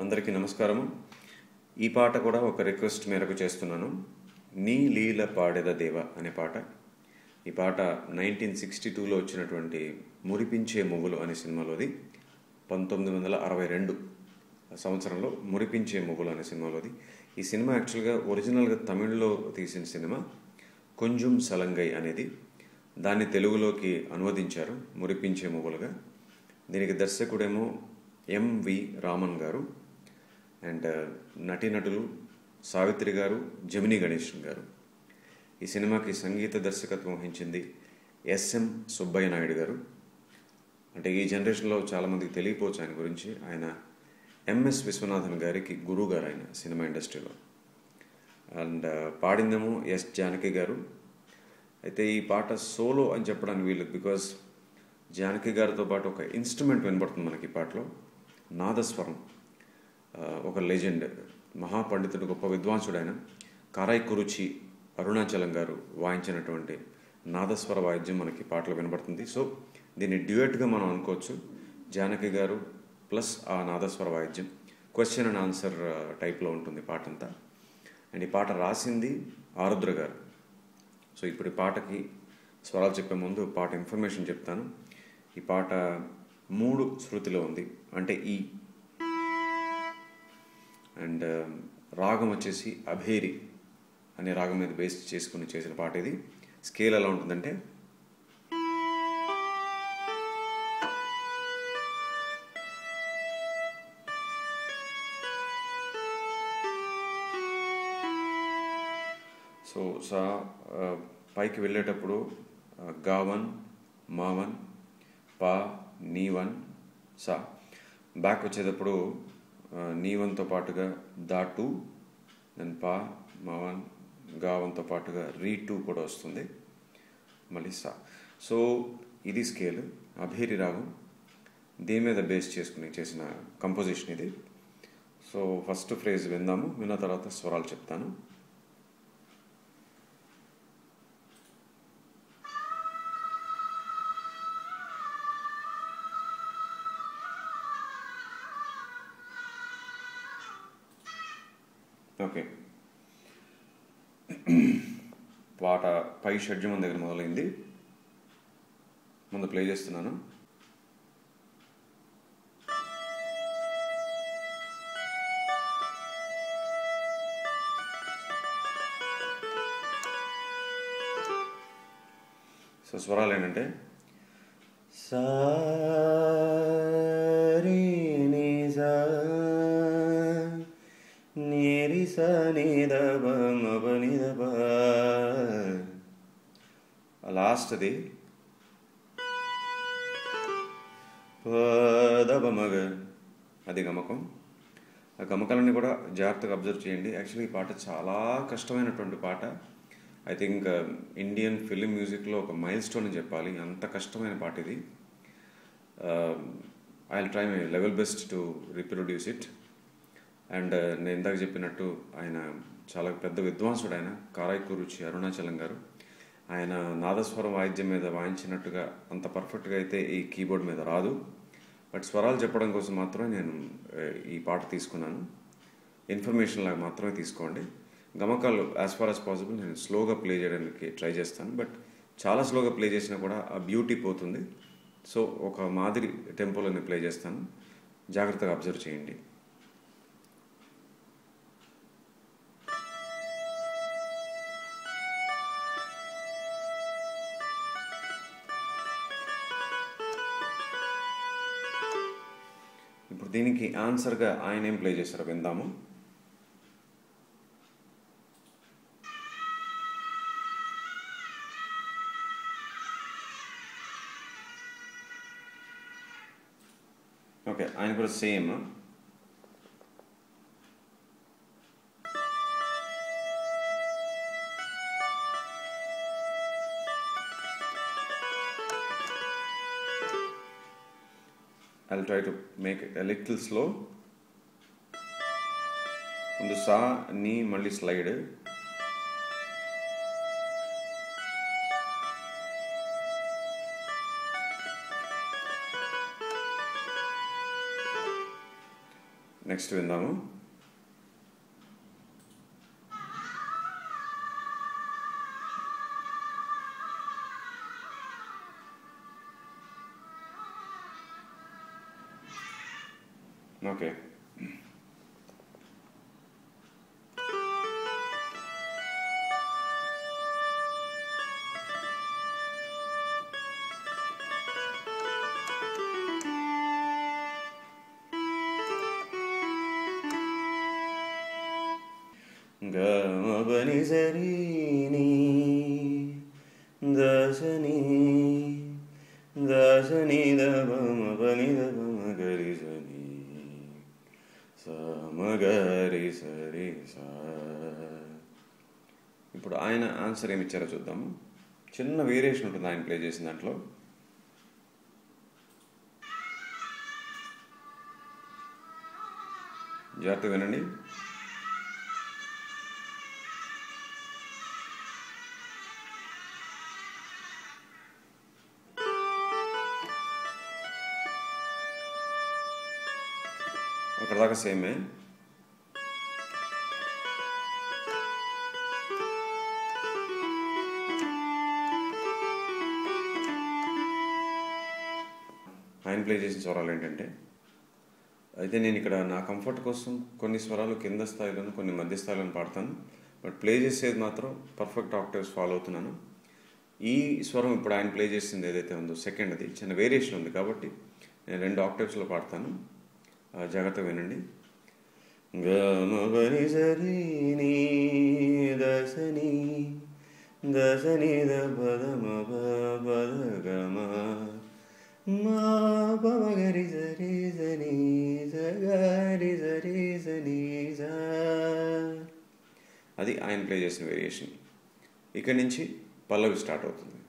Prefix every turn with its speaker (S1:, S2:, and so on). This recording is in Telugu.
S1: అందరికీ నమస్కారము. ఈ పాట కూడా ఒక రిక్వెస్ట్ మేరకు చేస్తున్నాను. నీ లీల పాడెద దేవ అనే పాట. ఈ పాట నైన్టీన్ సిక్స్టీ టూలో వచ్చినటువంటి మురిపించే మువ్వులు అనే సినిమాలోది. పంతొమ్మిది వందల అరవై రెండు సంవత్సరంలో మురిపించే మువ్వులు అనే సినిమాలోది. ఈ సినిమా యాక్చువల్గా ఒరిజినల్గా తమిళ్ళో తీసిన సినిమా కొంజుం సలంగై అనేది. దాన్ని తెలుగులోకి అనువదించారు మురిపించే మువ్వులుగా. దీనికి దర్శకుడేమో ఎంవి రామన్ గారు. అండ్ uh, నటీనటులు సావిత్రి గారు జమినీ గణేషన్ గారు. ఈ సినిమాకి సంగీత దర్శకత్వం వహించింది ఎస్ఎం సుబ్బయ్య నాయుడు గారు. అంటే ఈ జనరేషన్లో చాలామందికి తెలియపోవచ్చు ఆయన గురించి. ఆయన ఎంఎస్ విశ్వనాథన్ గారికి గురువు గారు ఆయన సినిమా ఇండస్ట్రీలో. అండ్ uh, పాడిందేమో ఎస్ జానకి గారు. అయితే ఈ పాట సోలో అని చెప్పడానికి వీలు బికాజ్ జానకి గారితో పాటు ఒక ఇన్స్ట్రుమెంట్ వినబడుతుంది మనకి ఈ పాటలో. నాదస్వరం. ఒక లెజెండ్ మహాపండితుడు గొప్ప విద్వాంసుడు ఆయన కారాయ్ కురుచి అరుణాచలం గారు వాయించినటువంటి నాదస్వర వాయిద్యం మనకి పాటలు వినబడుతుంది. సో దీన్ని డ్యూయట్గా మనం అనుకోవచ్చు. జానకి గారు ప్లస్ ఆ నాదస్వర వాయిద్యం. క్వశ్చన్ అండ్ ఆన్సర్ టైప్లో ఉంటుంది పాట అంతా అండ్ ఈ పాట రాసింది ఆరుద్ర గారు. సో ఇప్పుడు ఈ పాటకి స్వరాలు చెప్పే ముందు పాట ఇన్ఫర్మేషన్ చెప్తాను. ఈ పాట మూడు శృతిలో ఉంది. అంటే ఈ అండ్ um, రాగం వచ్చేసి అభేరి అనే రాగం మీద బేస్ చేసుకుని చేసిన పాట ఇది. స్కేల్ ఎలా ఉంటుందంటే సో సా పైకి వెళ్ళేటప్పుడు గావన్ మావన్ పా నీవన్ సా. బ్యాక్ వచ్చేటప్పుడు నీవంతో నీవన్తో పాటుగా దా టూ దెన్ పా మావన్ గావన్తో పాటుగా రీ టూ కూడా వస్తుంది. మళ్ళీ సా. సో ఇది స్కేల్. అభేరి రాగం దీని మీద బేస్ చేసుకుని చేసిన కంపోజిషన్ ఇది? సో ఫస్ట్ ఫ్రేజ్ విందాము. విన్న తర్వాత స్వరాలు చెప్తాను. ఓకే. పాట పై షడ్జమం దగ్గర మొదలైంది. ముందు ప్లే చేస్తున్నాను. సో స్వరాలు ఏంటంటే సారీ లాస్ట్ది పదబమగ అది గమకం. ఆ గమకాలన్నీ కూడా జాగ్రత్తగా అబ్జర్వ్ చేయండి. యాక్చువల్లీ ఈ పాట చాలా కష్టమైనటువంటి పాట. ఐ థింక్ ఇండియన్ ఫిలిం మ్యూజిక్లో ఒక మైల్ స్టోన్ అని చెప్పాలి. అంత కష్టమైన పాట ఇది. I try my level best to reproduce it and uh, నేను ఇందాక చెప్పినట్టు ఆయన చాలా పెద్ద విద్వాంసుడు ఆయన కారాయ్కు అరుణాచలం గారు. ఆయన నాదస్వరం వాయిద్యం మీద వాయించినట్టుగా అంత పర్ఫెక్ట్గా అయితే ఈ కీబోర్డ్ మీద రాదు. బట్ స్వరాలు చెప్పడం కోసం మాత్రమే నేను uh, ఈ పాట తీసుకున్నాను. ఇన్ఫర్మేషన్ లాగా మాత్రమే తీసుకోండి. గమకాలు యాజ్ ఫార్ యాజ్ పాసిబుల్ నేను స్లోగా ప్లే చేయడానికి ట్రై చేస్తాను. బట్ చాలా స్లోగా ప్లే చేసినా కూడా ఆ బ్యూటీ పోతుంది. సో ఒక మాదిరి టెంపోలో నేను ప్లే చేస్తాను. జాగ్రత్తగా అబ్జర్వ్ చేయండి. దీనికి ఆన్సర్గా ఆయన ఏం ప్లే చేశారో విందాము. ఓకే ఆయన కూడా same. I'll try to make it a little slow. ముందు సా నీ మళ్ళీ స్లైడ్ నెక్స్ట్ విందాము ఓకే గమని సరిని దశని దశని దమ పని దమ గరి సని సమగరి సరి ఇప్పుడు ఆయన ఆన్సర్ ఏమి ఇచ్చారో చూద్దాము చిన్న వేరియేషన్ ఉంటుంది ఆయన ప్లే చేసిన దాంట్లో. జాగ్రత్త వినండి. అక్కడ సేమే ఆయన ప్లే చేసిన స్వరాలు ఏంటంటే అయితే నేను ఇక్కడ నా కంఫర్ట్ కోసం కొన్ని స్వరాలు కింద స్థాయిలోను కొన్ని మధ్య స్థాయిలోను పాడతాను. బట్ ప్లే చేసేది మాత్రం పర్ఫెక్ట్ ఆక్టివ్స్ ఫాలో అవుతున్నాను. ఈ స్వరం ఇప్పుడు ఆయన ప్లే చేసింది ఏదైతే ఉందో సెకండ్ అది. చిన్న వేరియేషన్ ఉంది కాబట్టి నేను రెండు ఆక్టర్స్లో పాడతాను. ఆ, జాగ్రత్తగా వినండి. గమని సరి నీ దశని దశని ద పద పద గమ మా పమగరి సరి సని సగరి సరి సని అది ఆయన ప్లే చేసిన వేరియేషన్. ఇక్కడి నుంచి పల్లవి స్టార్ట్ అవుతుంది.